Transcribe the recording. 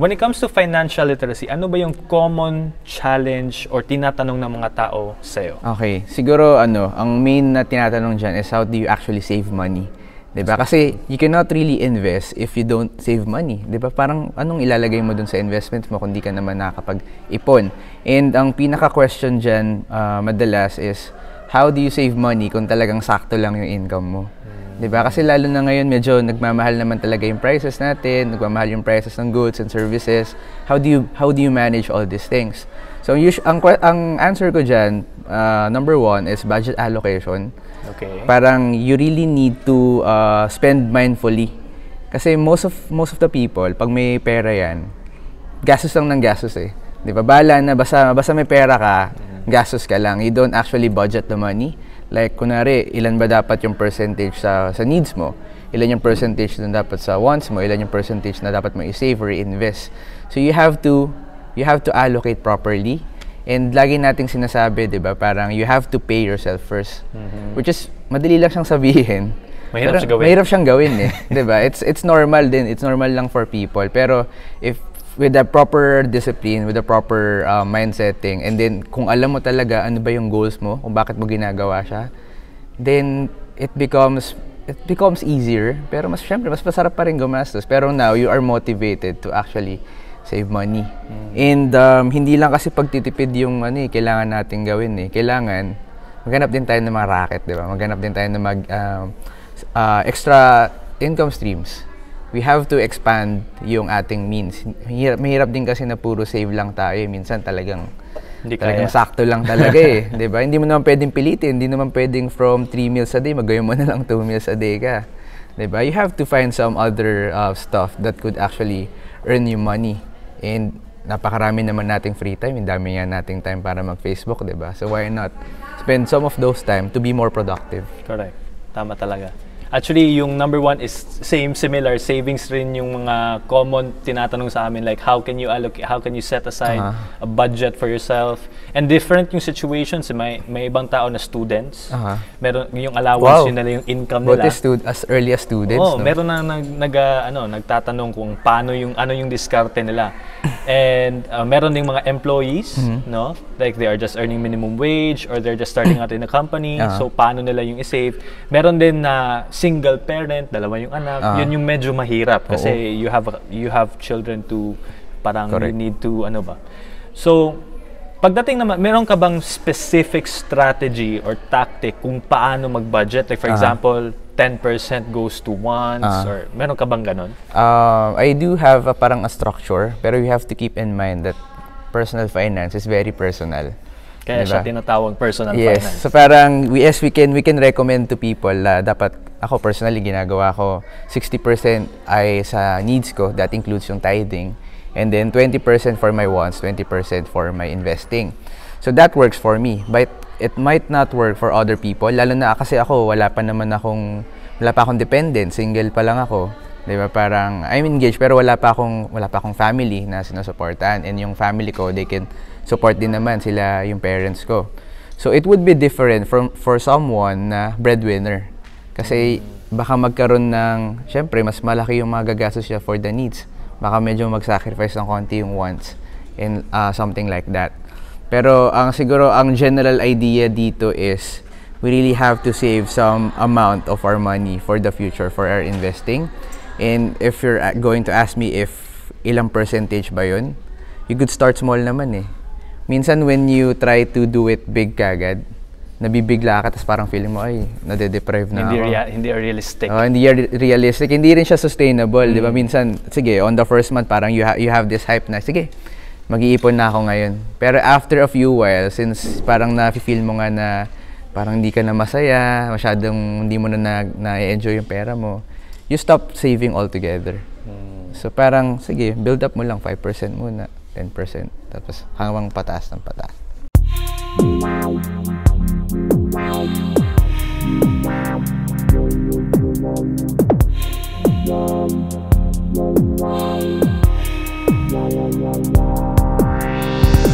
When it comes to financial literacy, ano ba yung common challenge or tinatanong ng mga tao sa'yo? Okay, siguro ano, ang main na tinatanong dyan is how do you actually save money? 'Di ba? Kasi you cannot really invest if you don't save money. 'Di ba? Parang anong ilalagay mo dun sa investments mo kung di ka naman nakakapag-ipon? And ang pinaka-question dyan uh, madalas is how do you save money kung talagang sakto lang yung income mo? 'Di ba? Kasi lalo na ngayon medyo nagmamahal naman talaga yung prices natin, nagmamahal yung prices ng goods and services. How do you how do you manage all these things? So us- ang ang answer ko diyan, uh, number one is budget allocation. Okay. Parang you really need to uh, spend mindfully. Kasi most of most of the people, pag may pera yan, gastos lang ng gastos eh. 'Di ba? Bala na basta basta may pera ka, gastos ka lang. You don't actually budget the money. Like, kunwari, ilan ba dapat yung percentage sa, sa needs mo? Ilan yung percentage na dapat sa wants mo? Ilan yung percentage na dapat mo i-save or i-invest? So, you have to, you have to allocate properly. And lagi nating sinasabi, di ba, parang you have to pay yourself first. Mm-hmm. Which is, madali lang siyang sabihin. Mahirap siya gawin. Mahirap siyang gawin eh. di ba? It's, it's normal din. It's normal lang for people. Pero, if with the proper discipline, with the proper uh, mind setting, and then kung alam mo talaga ano ba yung goals mo, kung bakit mo ginagawa siya, then it becomes it becomes easier. Pero mas syempre, mas masarap pa rin gumastos. Pero now, you are motivated to actually save money. Mm. And um, hindi lang kasi pagtitipid yung ano eh, kailangan natin gawin eh. Kailangan, maghanap din tayo ng mga racket, di ba? Maghanap din tayo ng mag, um, uh, extra income streams we have to expand yung ating means. Mahirap, mahirap din kasi na puro save lang tayo. Minsan talagang hindi talagang kaya. sakto lang talaga eh. 'di ba? Hindi mo naman pwedeng pilitin. Hindi naman pwedeng from 3 meals a day, magawin mo na lang 2 meals a day ka. 'Di ba? You have to find some other uh, stuff that could actually earn you money. And napakarami naman nating free time. Ang dami nga nating time para mag-Facebook, 'di ba? So why not spend some of those time to be more productive? Correct. Tama talaga. Actually, yung number one is same, similar. Savings rin yung mga common tinatanong sa amin. Like, how can you allocate, how can you set aside uh-huh. a budget for yourself? And different yung situations. May, may ibang tao na students. Uh-huh. Meron yung allowance wow. yun nila, yung income nila. Is stud- as early as students? Oh, no? meron na nag, nag, uh, ano, nagtatanong kung paano yung, ano yung diskarte nila. And uh, meron ding mga employees, mm-hmm. no? Like they are just earning minimum wage or they're just starting out in a company. Uh-huh. So paano nila yung i-save? Meron din na single parent, dalawa yung anak, uh, yun yung medyo mahirap kasi oo. you have you have children to parang Correct. you need to ano ba. So pagdating naman, meron ka bang specific strategy or tactic kung paano mag-budget? Like for uh, example, 10% goes to wants uh, or meron ka bang ganon? Uh, I do have a, parang a structure pero you have to keep in mind that personal finance is very personal. Kaya diba? siya tinatawag personal yes. finance. So parang we, yes, we can we can recommend to people na dapat ako personally ginagawa ko 60% ay sa needs ko that includes yung tithing and then 20% for my wants, 20% for my investing. So that works for me. But it might not work for other people lalo na kasi ako wala pa naman akong wala pa akong dependent, single pa lang ako. 'Di ba? Parang I'm engaged pero wala pa akong wala pa akong family na sinusuportahan and yung family ko they can support din naman sila yung parents ko. So it would be different from for someone na breadwinner. Kasi baka magkaroon ng, syempre, mas malaki yung mga gagastos siya for the needs. Baka medyo mag-sacrifice ng konti yung wants and uh, something like that. Pero ang siguro ang general idea dito is we really have to save some amount of our money for the future for our investing. And if you're going to ask me if ilang percentage ba yun, you could start small naman eh minsan when you try to do it big kagad, nabibigla ka tapos parang feeling mo ay nade-deprive na hindi ako. Rea- hindi realistic. Oh, hindi re- realistic. Hindi rin siya sustainable, mm. 'di ba? Mm. Minsan sige, on the first month parang you ha- you have this hype na sige, mag-iipon na ako ngayon. Pero after a few while since parang na-feel mo nga na parang hindi ka na masaya, masyadong hindi mo na na-enjoy yung pera mo, you stop saving altogether. Mm. So parang sige, build up mo lang 5% muna. 10%. Tapos hanggang pataas ng pataas. Wow.